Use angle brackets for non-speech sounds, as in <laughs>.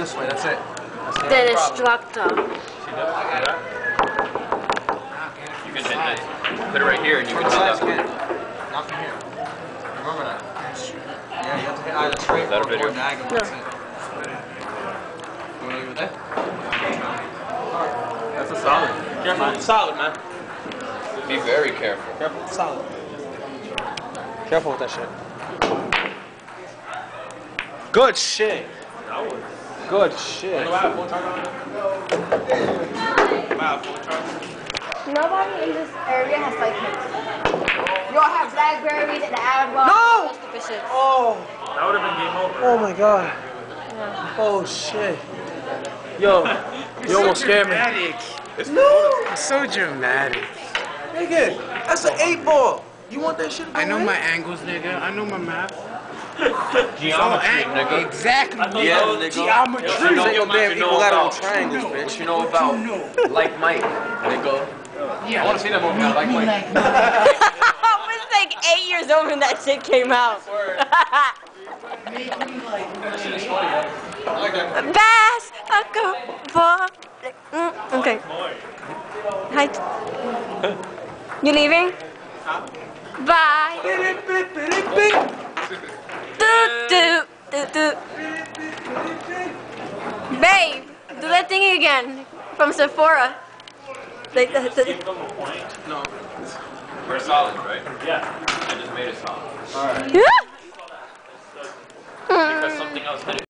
this way. That's it. That's the The destructor. See that? You can hit this. Put it right here and you can the hit sides that. Not from here. Remember that. Yeah, you have to hit either straight a or, video? or diagonal. No. That's it. You want to leave it there? That's a solid. Careful. Solid, man. Be very careful. Careful. Solid. Careful with that shit. Good shit. Good shit. Nobody in this area has like hits. You all have blackberries and Adwell. No! Oh. That would have been game over. Oh my god. Oh shit. Yo, <laughs> you almost scared me. No! So dramatic. Nigga, that's an eight ball. You want that shit to go I know in? my angles, nigga. I know my math. Geometry, nigga. Exactly. Yeah, nigga. Geometry. You know, Your damn you know equilateral about, triangles, what bitch. you know about like Mike, nigga. I want to see that movie now, like Mike. <laughs> I was like eight years old when that shit came out. Bass, a go ball. Mm, Okay. Hi. You leaving? Bye. Do. Babe, do that thing again from Sephora. Like the, No. We're solid, right? Yeah. I just made it solid. Alright. Yeah. Because something else.